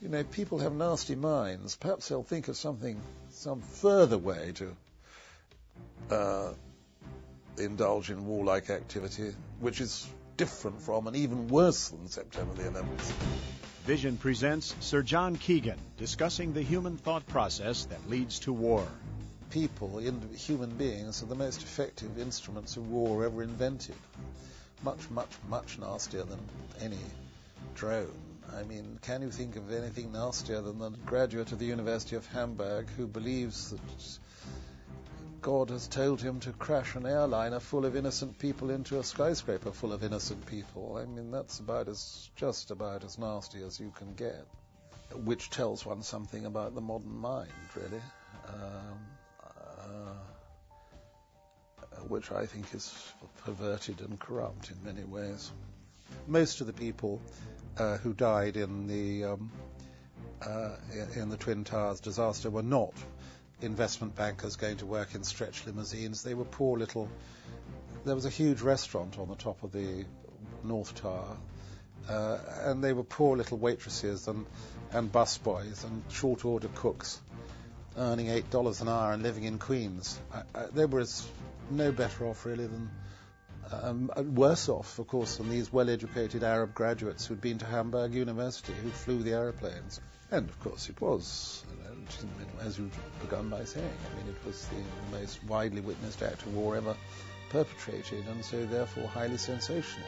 you know, people have nasty minds. Perhaps they'll think of something, some further way to uh, indulge in warlike activity, which is different from and even worse than September the 11th. Vision presents Sir John Keegan discussing the human thought process that leads to war. People, human beings, are the most effective instruments of war ever invented. Much, much, much nastier than any drone. I mean, can you think of anything nastier than the graduate of the University of Hamburg who believes that God has told him to crash an airliner full of innocent people into a skyscraper full of innocent people? I mean, that's about as just about as nasty as you can get, which tells one something about the modern mind, really. Um, uh, which I think is perverted and corrupt in many ways. Most of the people who died in the um, uh, in the Twin Towers disaster were not investment bankers going to work in stretch limousines. They were poor little. There was a huge restaurant on the top of the North Tower, uh, and they were poor little waitresses and and busboys and short order cooks, earning eight dollars an hour and living in Queens. I, I, they were as no better off really than um, worse off, of course, than these well-educated Arab graduates who'd been to Hamburg University, who flew the aeroplanes. And of course, it was, as you've begun by saying, I mean, it was the most widely witnessed act of war ever perpetrated, and so therefore highly sensational.